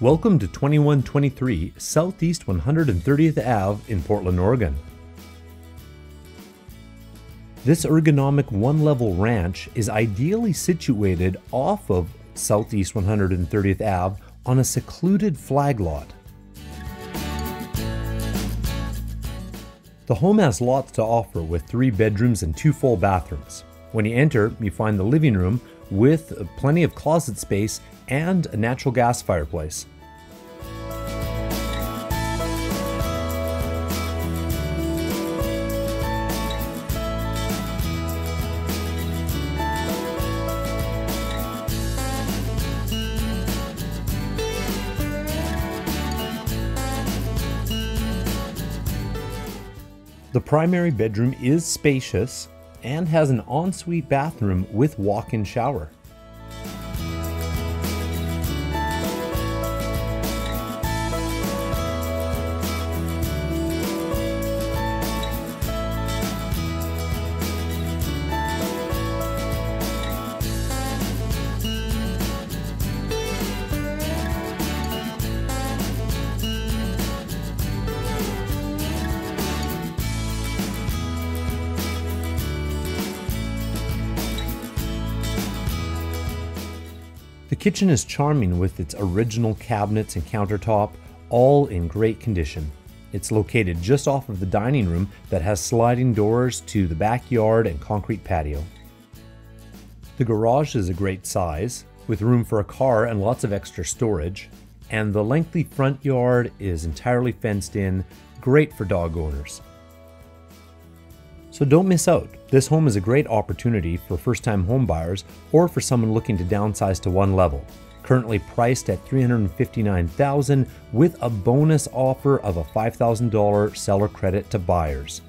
Welcome to 2123 Southeast 130th Ave in Portland, Oregon. This ergonomic one level ranch is ideally situated off of Southeast 130th Ave on a secluded flag lot. The home has lots to offer with three bedrooms and two full bathrooms. When you enter, you find the living room with plenty of closet space and a natural gas fireplace. The primary bedroom is spacious and has an ensuite bathroom with walk in shower. The kitchen is charming with its original cabinets and countertop, all in great condition. It's located just off of the dining room that has sliding doors to the backyard and concrete patio. The garage is a great size, with room for a car and lots of extra storage, and the lengthy front yard is entirely fenced in, great for dog owners. So don't miss out. This home is a great opportunity for first time homebuyers or for someone looking to downsize to one level. Currently priced at $359,000 with a bonus offer of a $5,000 seller credit to buyers.